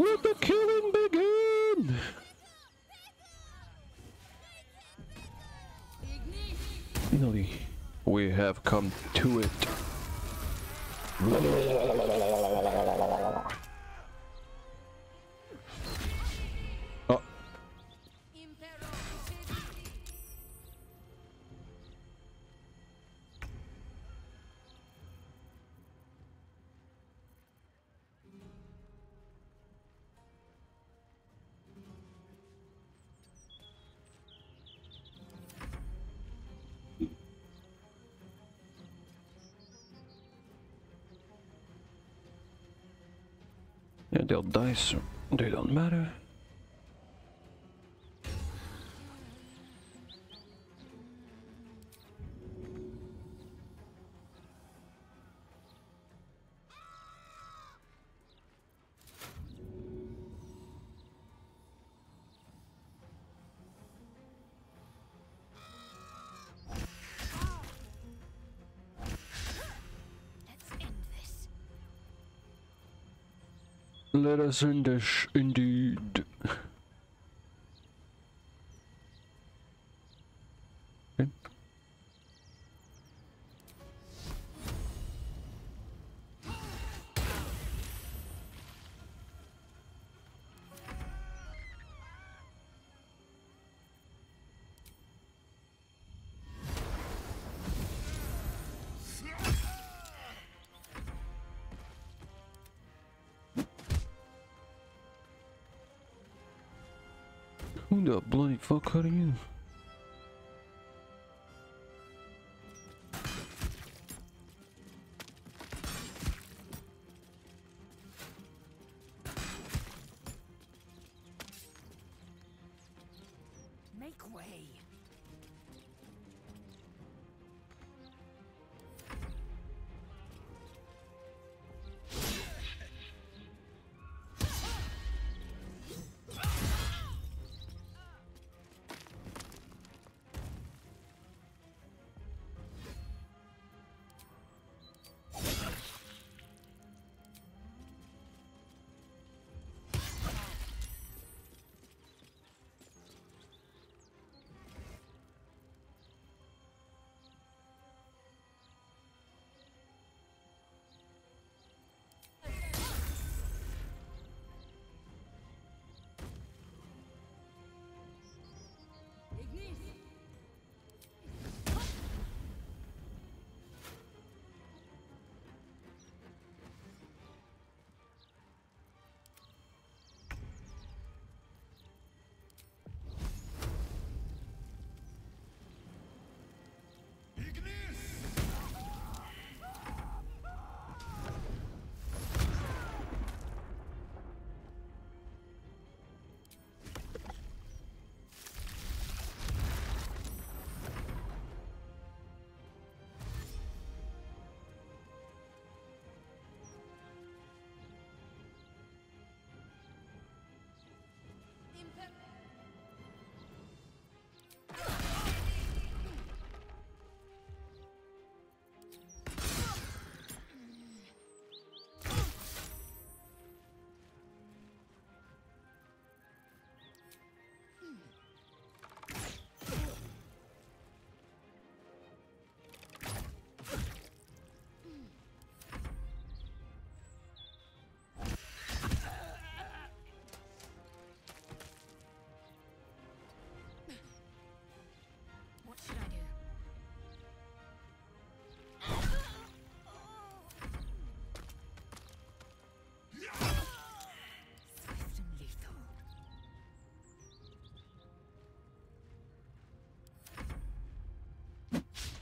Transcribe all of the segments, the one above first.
Let the killing begin! Finally, we have come to it. So they don't matter. Let us in this, fuck are you? Make way.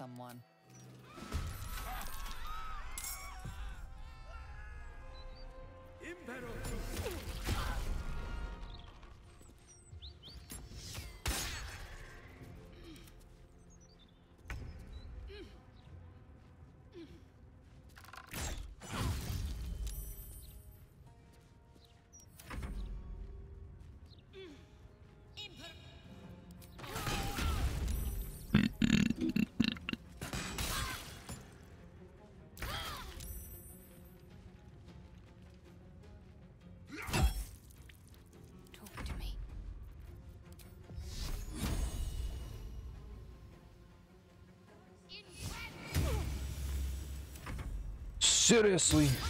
someone. Talk Seriously?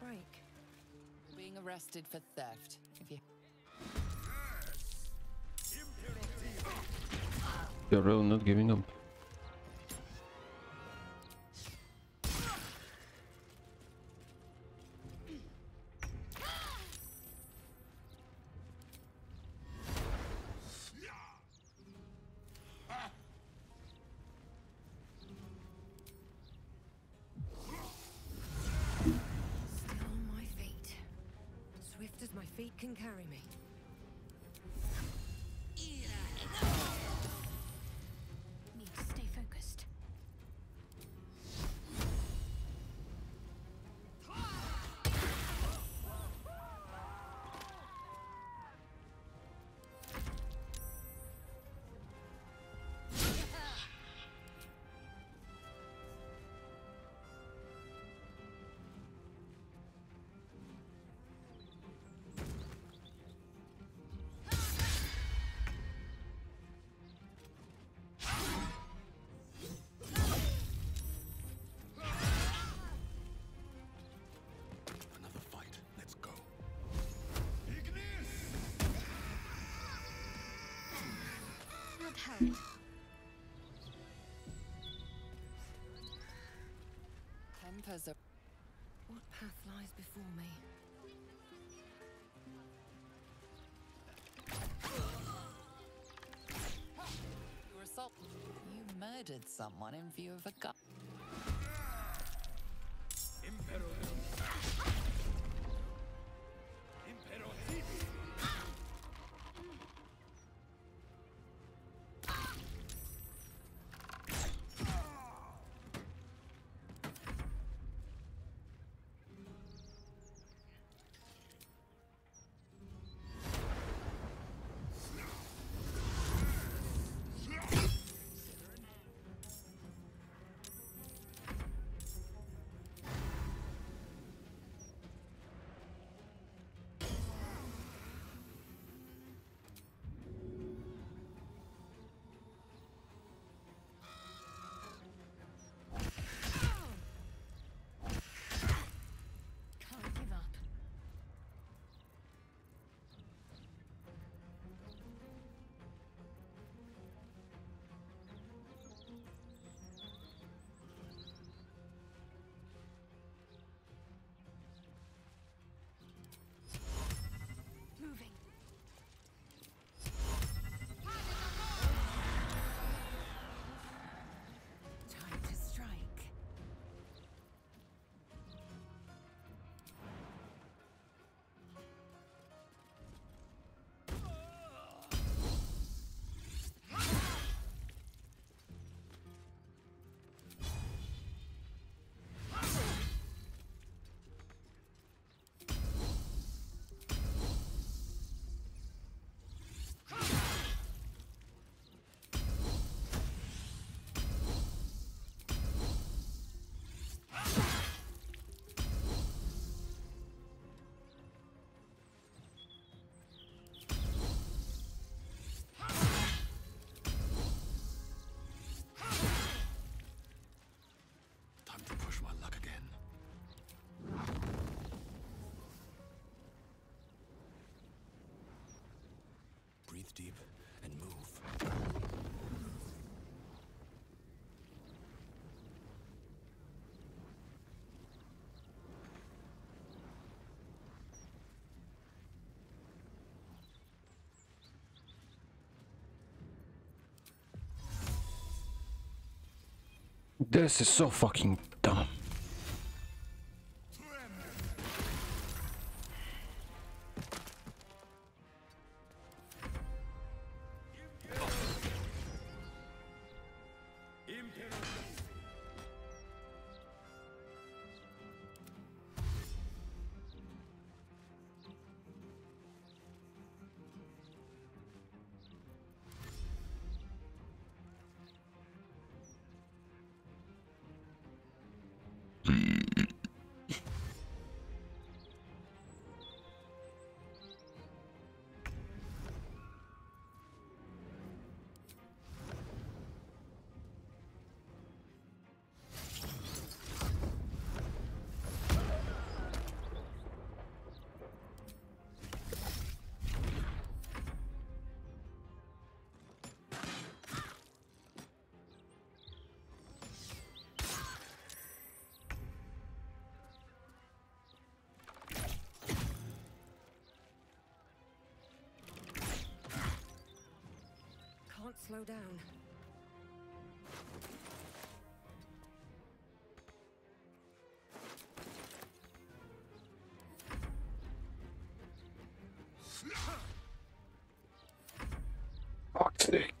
I'll catch a break. Being arrested for theft. If you You're really not giving up. Not tempers are What path lies before me? you assault. You murdered someone in view of a gun. Breathe deep and move. This is so fucking Fuck's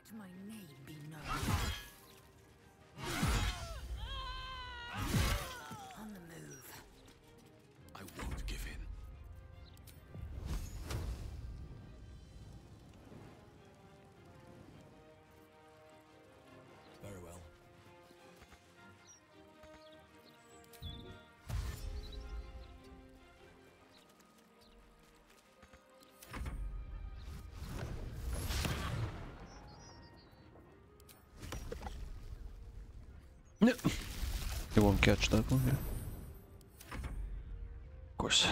Let my name be known. You won't catch that one, yeah. Of course.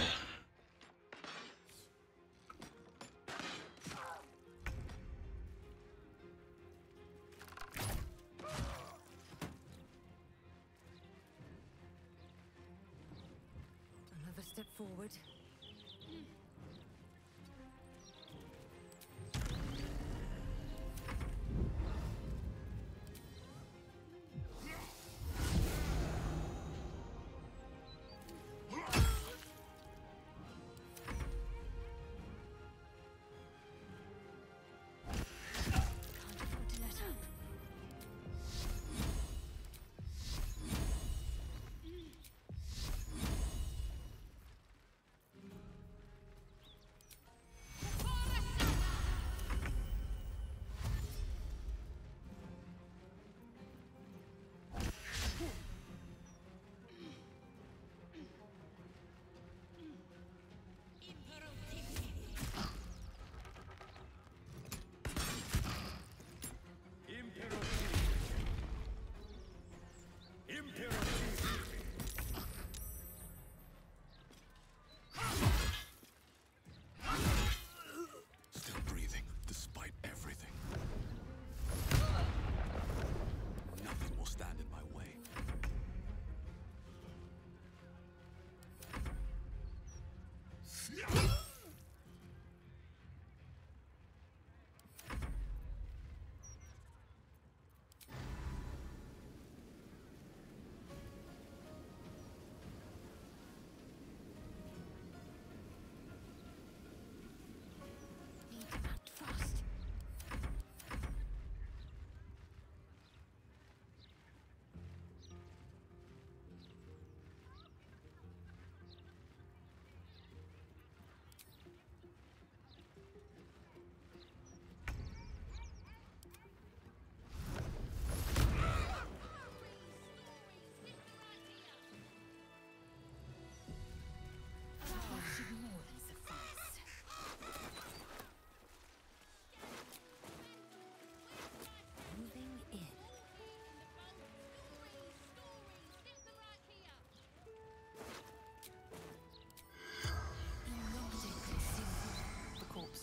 Still breathing, despite everything. Nothing will stand in my way. Need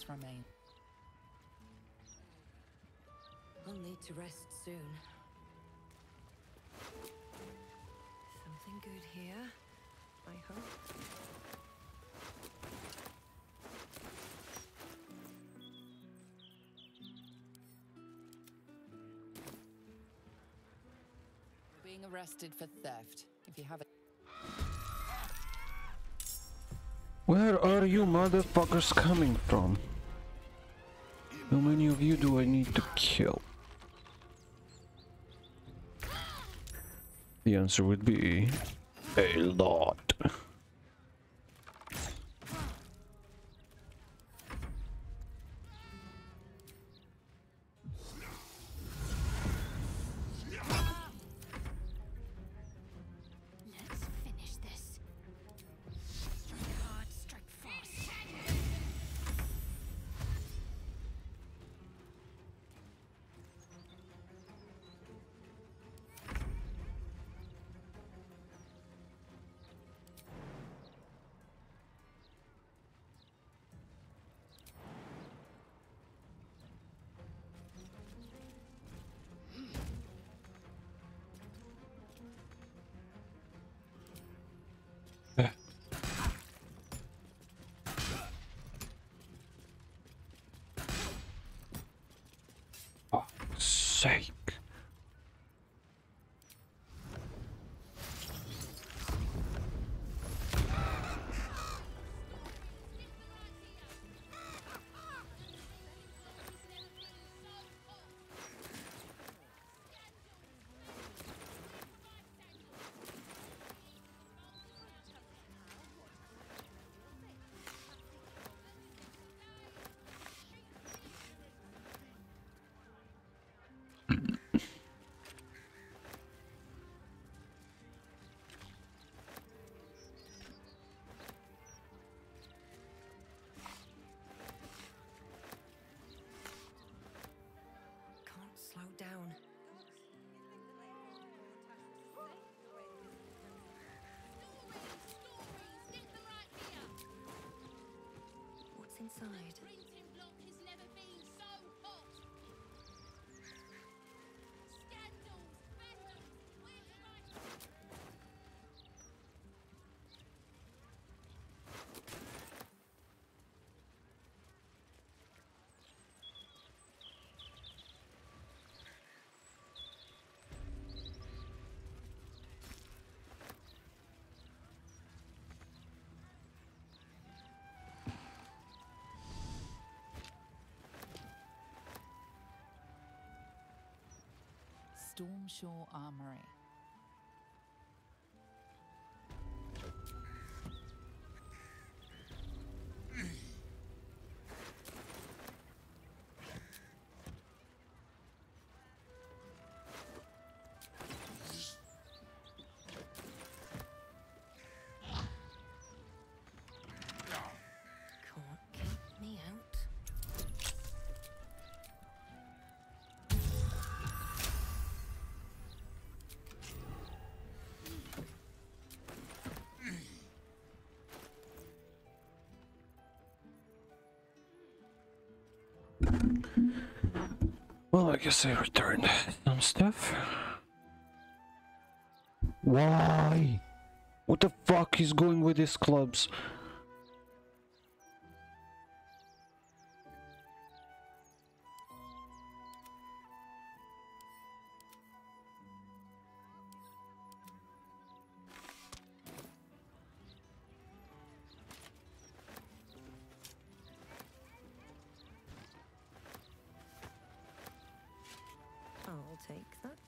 remain. I'll need to rest soon. Something good here, I hope. Being arrested for theft. If you have a Where are you motherfuckers coming from? How many of you do I need to kill? The answer would be a lot. Down. What's inside? Stormshore Armory. Well, I guess I returned some stuff. Why? What the fuck is going with these clubs? I'll take that.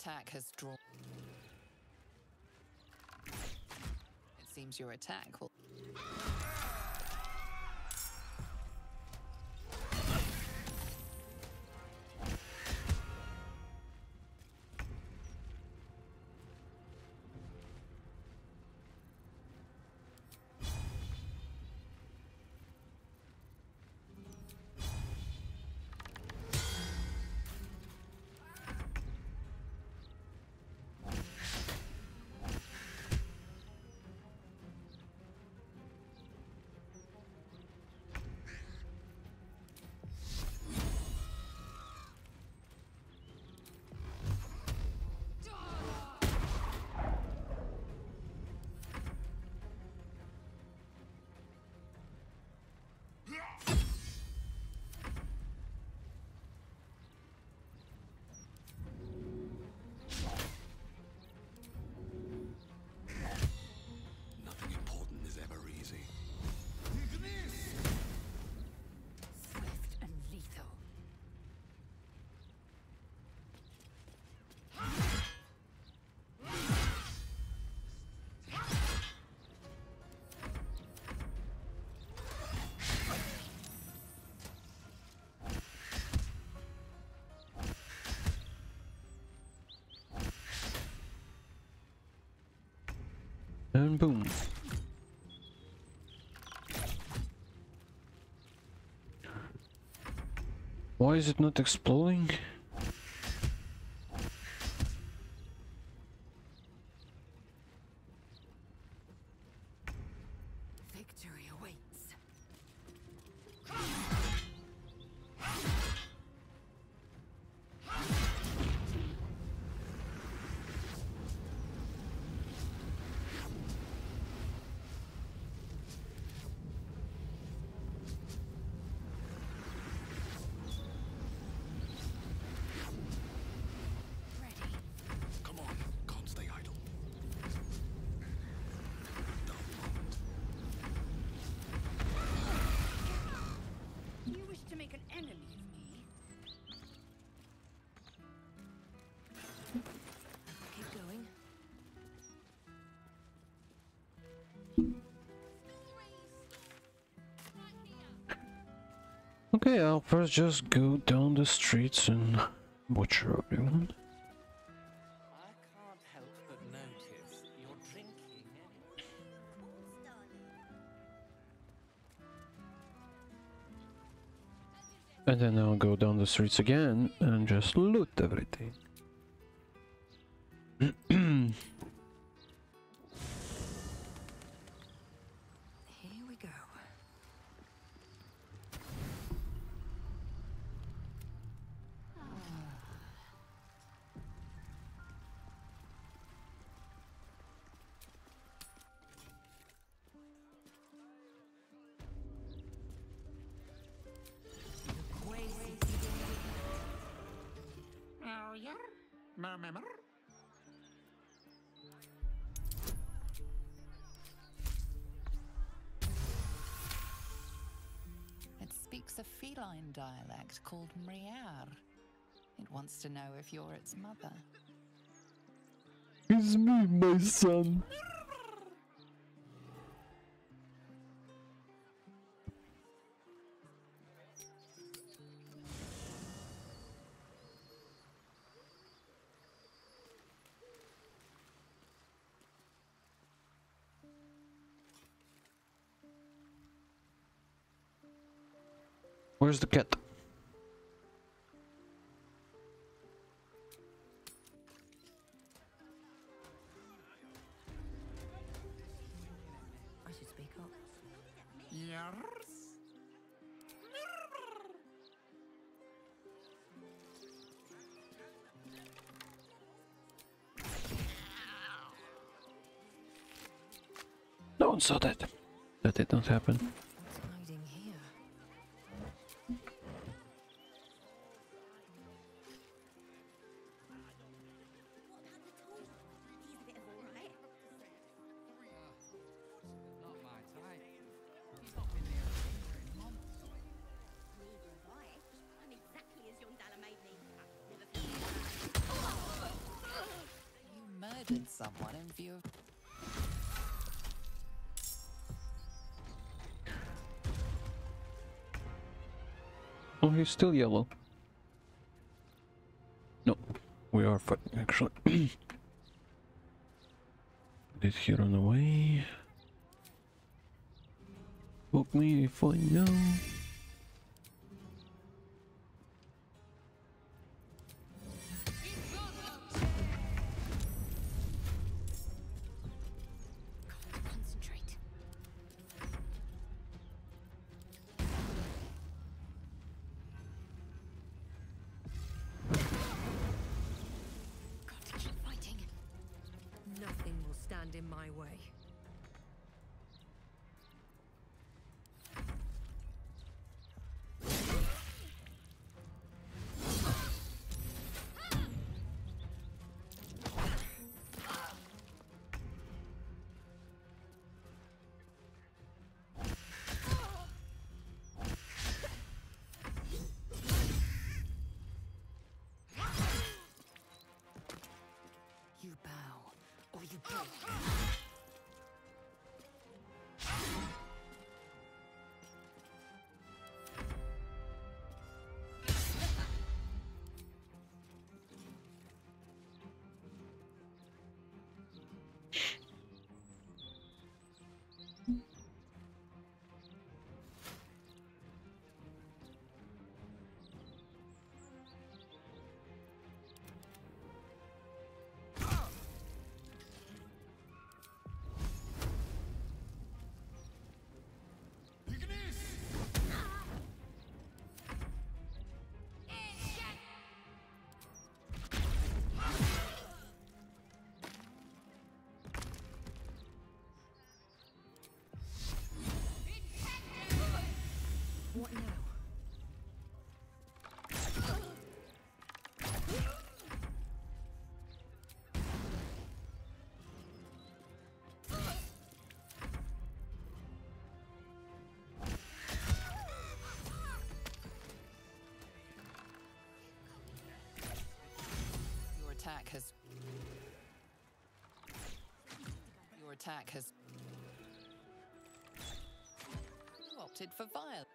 Attack has drawn. It seems your attack will. And boom. Why is it not exploding? Okay, I'll first just go down the streets and butcher everyone. And then I'll go down the streets again and just loot everything. It speaks a feline dialect called Mriar. It wants to know if you're its mother. It's me, my son. Where's the cat? I should speak up. Yes? No one saw that. That did not happen. he's still yellow. No, we are fighting actually. Did he run away? Book me if I know. attack has opted for violence.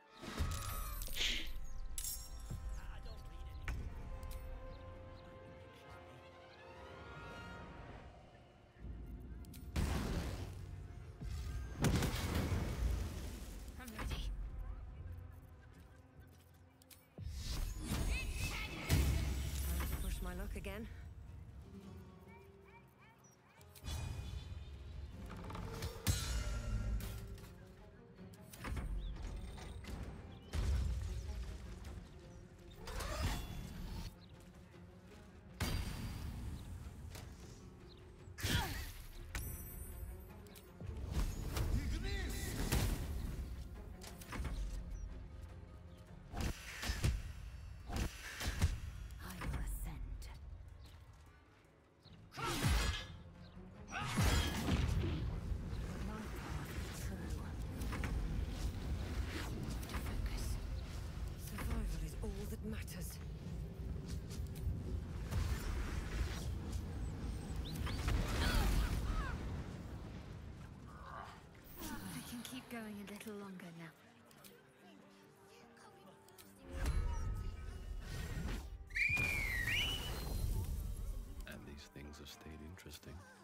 interesting.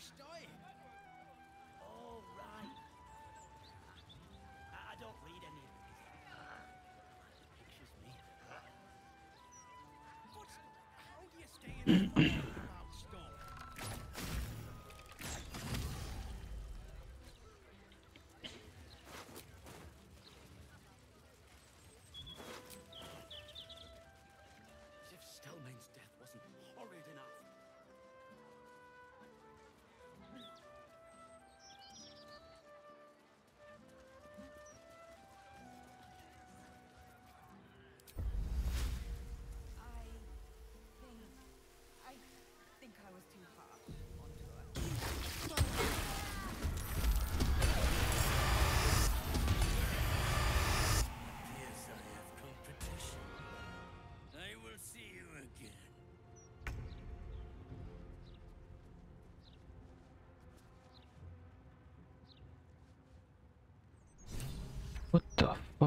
crashed, I. All oh, right. I, I don't read any of these pictures, me. What? How do you stay in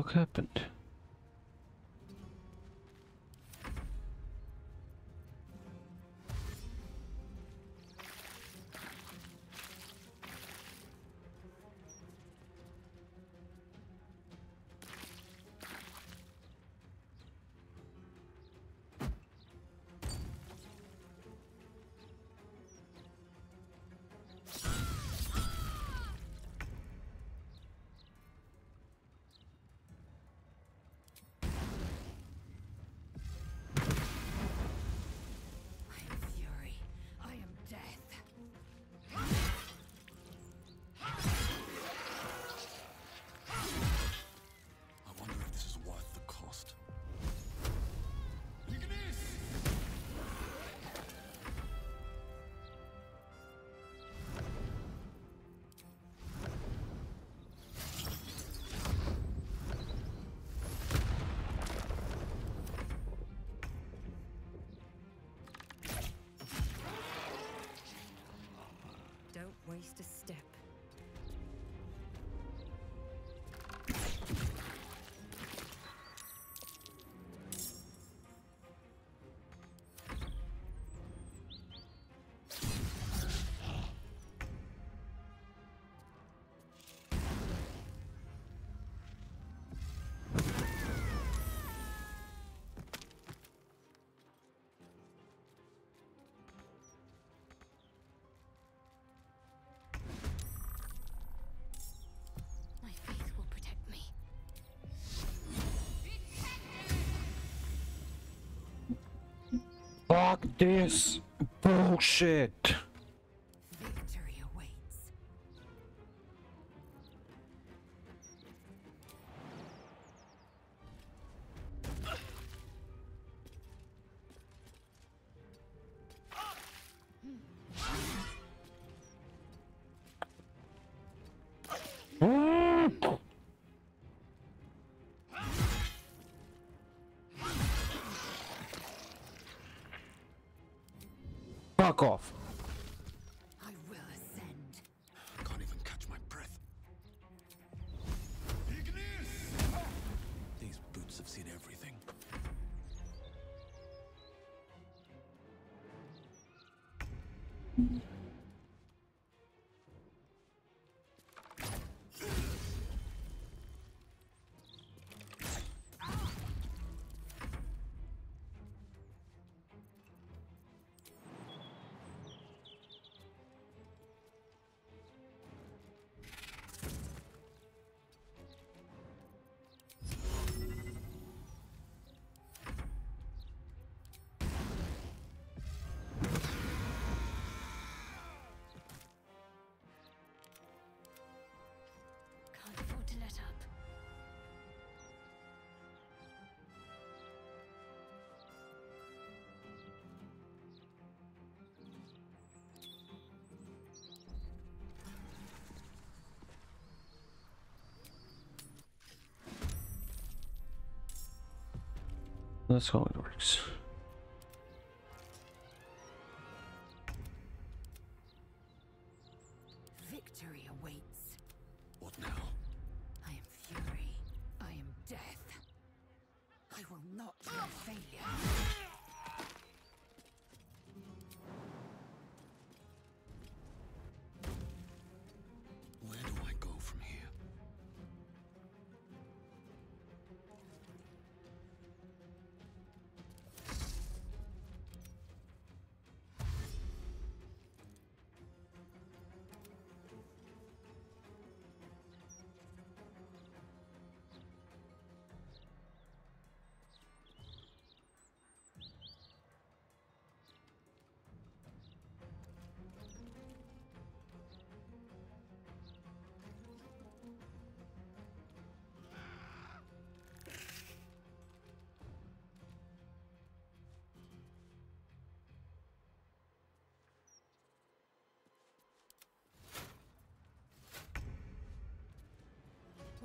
fuck happened? least a step. Fuck this bullshit. Fuck off. That's how it works.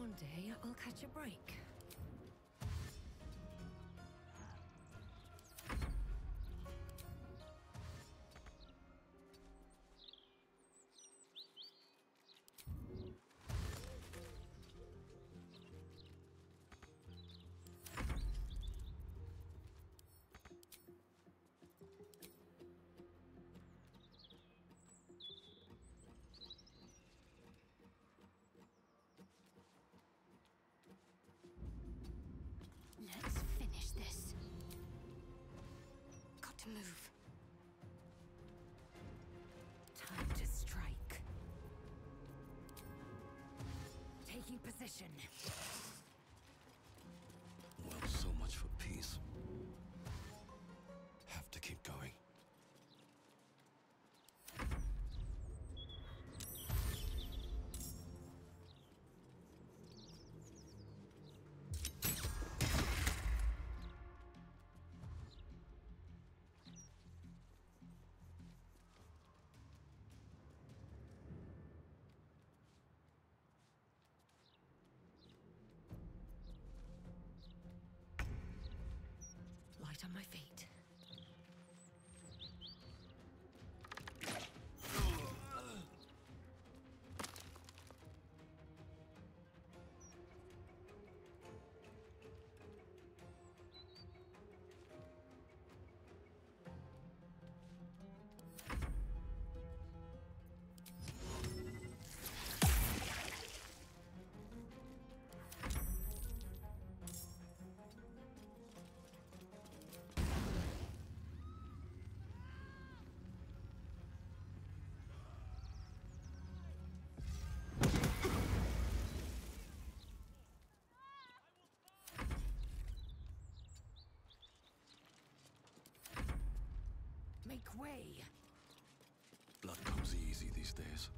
Someday I'll catch a break. Move. Time to strike. Taking position. On my feet. Make way. Blood comes easy these days.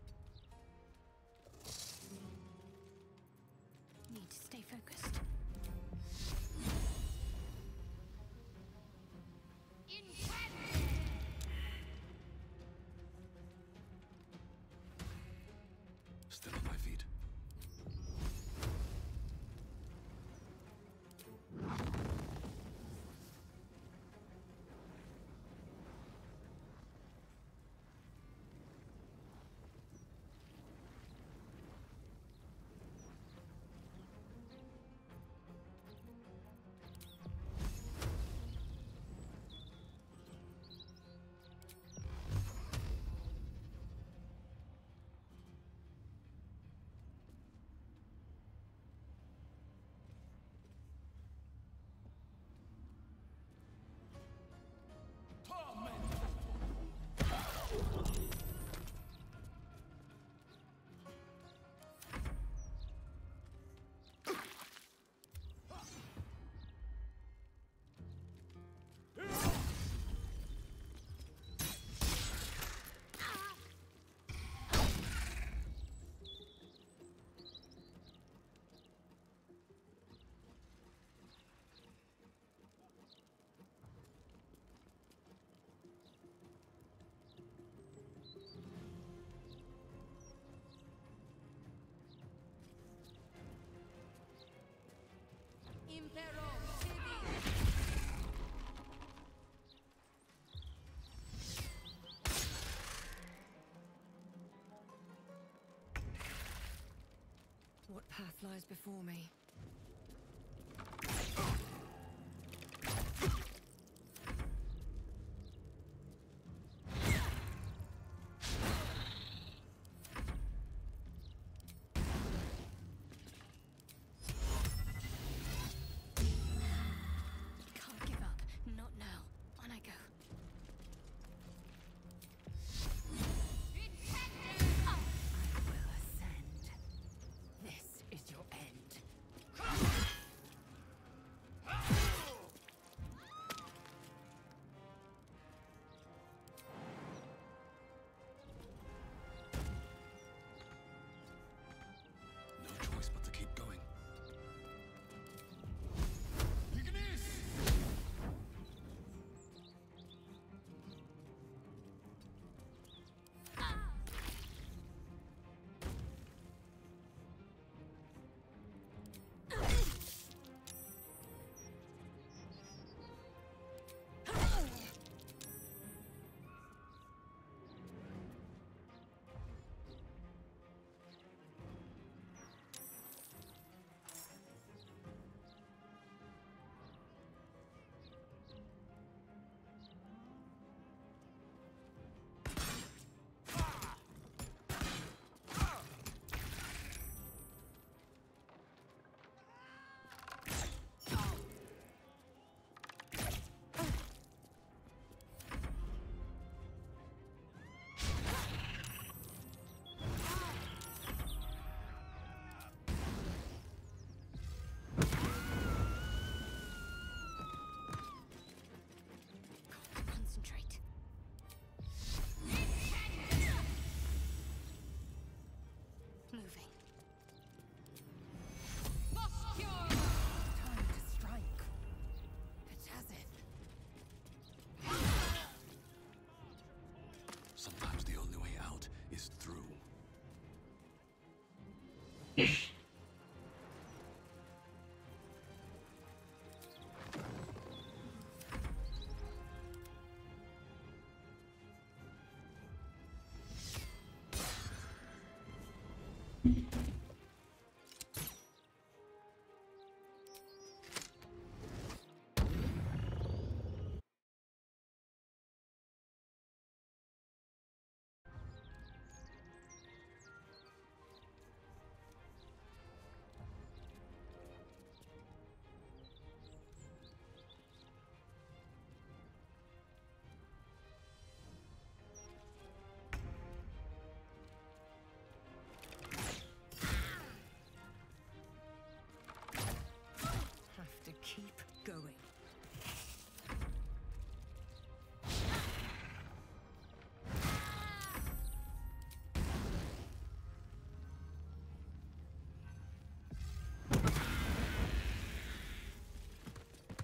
Before me?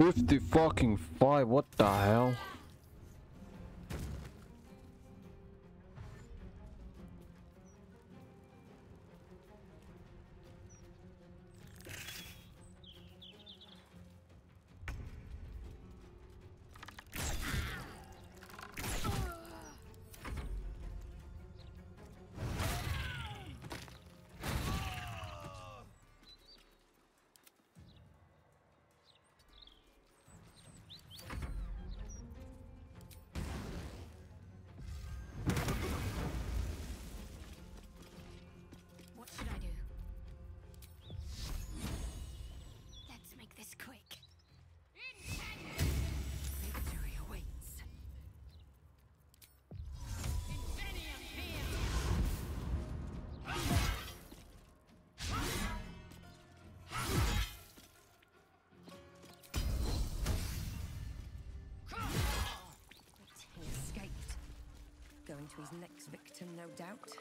Fifty fucking five, what the hell? no doubt.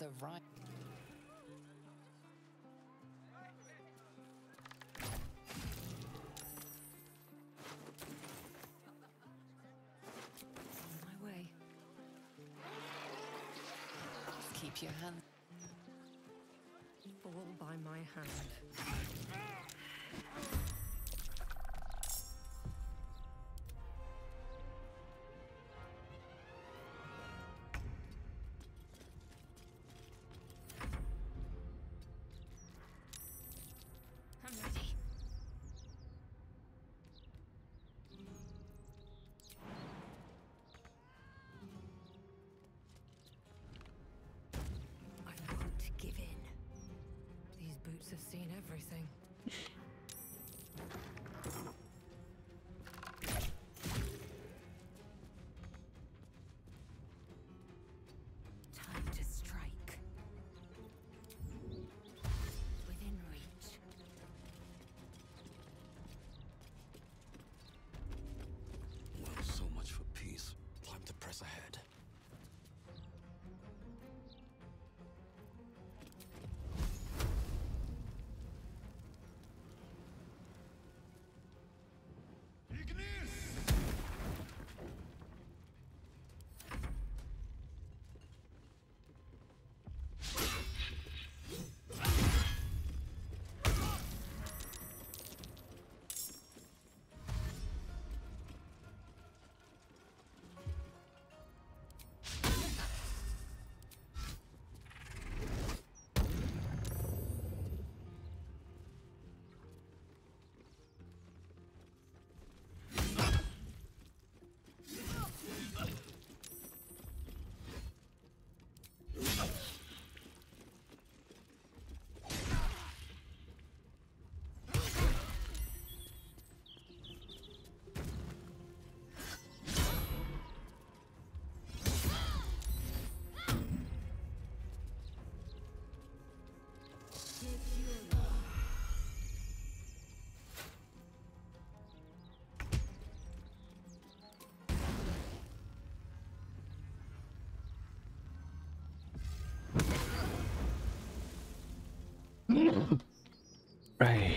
was right. On my way. Keep your hand. All by my hand. I've seen everything. Right.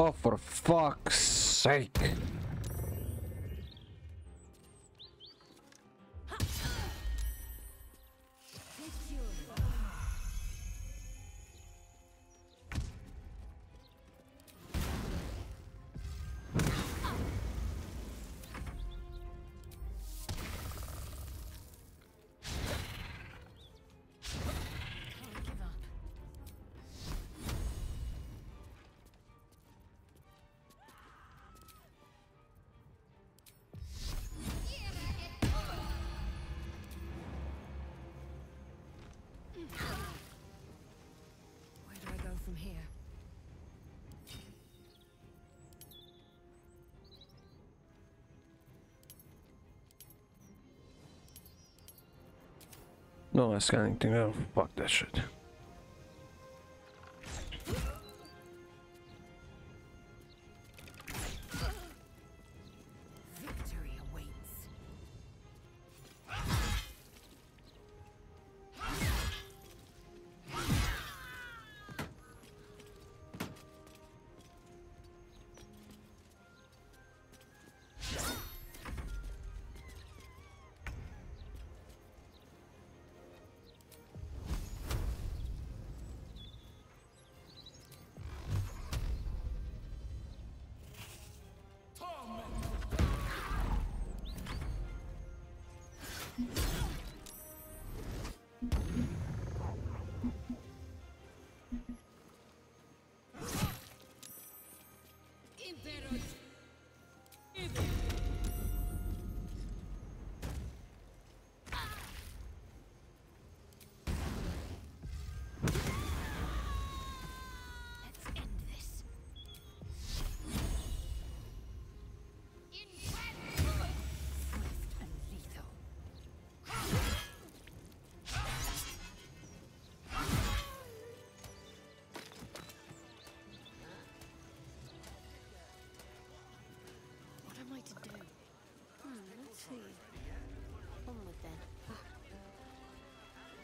Oh, for fuck's sake. Scanning. thing. Oh, fuck that shit.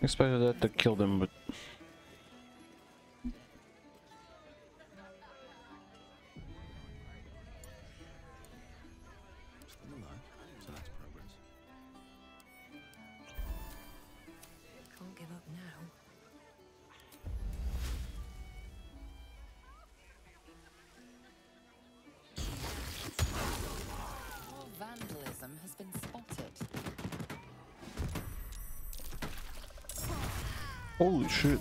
Expected that to kill them, but Holy shit.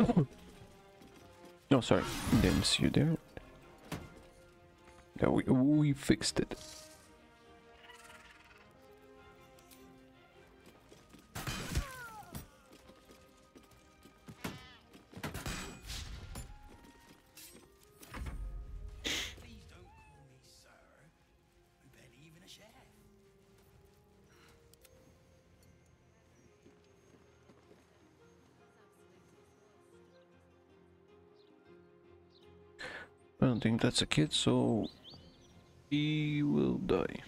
no, sorry, didn't see you there. No, we, we fixed it. think that's a kid, so he will die.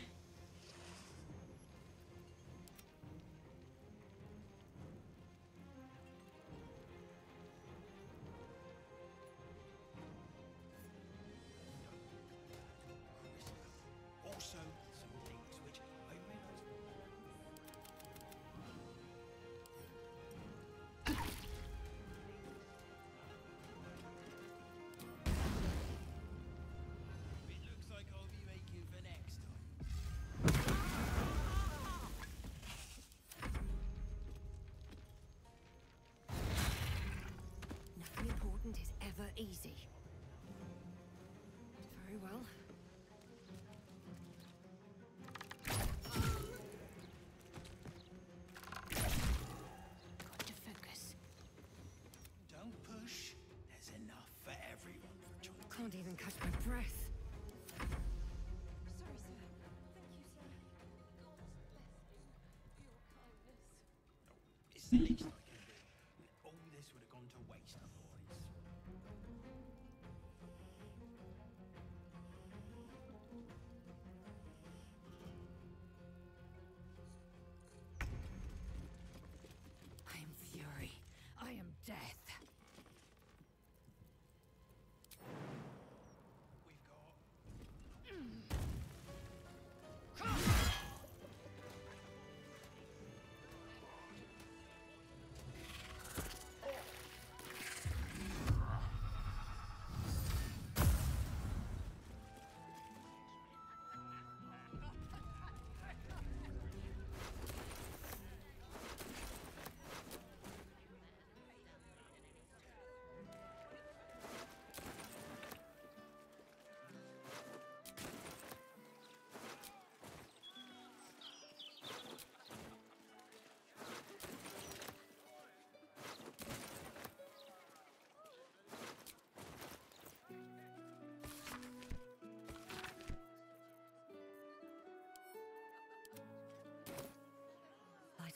Excelente.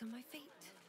on my feet.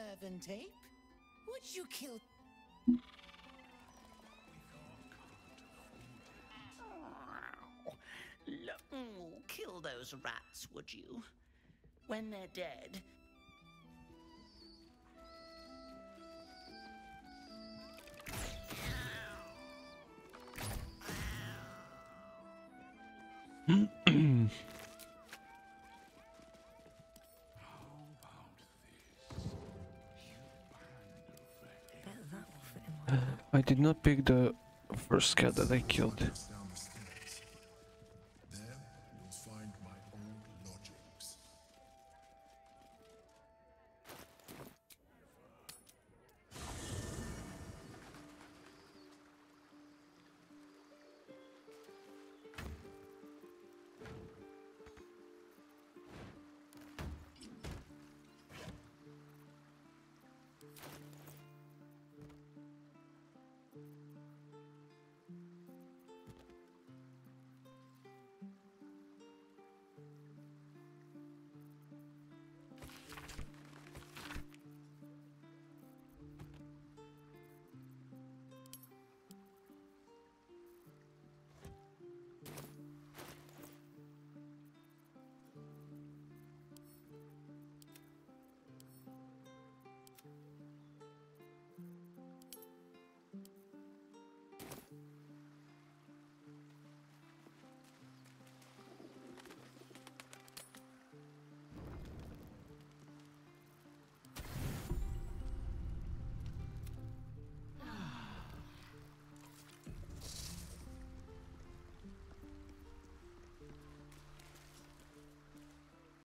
Servant ape? Would you kill? Mm, kill those rats, would you? When they're dead. Did not pick the first cat that I killed.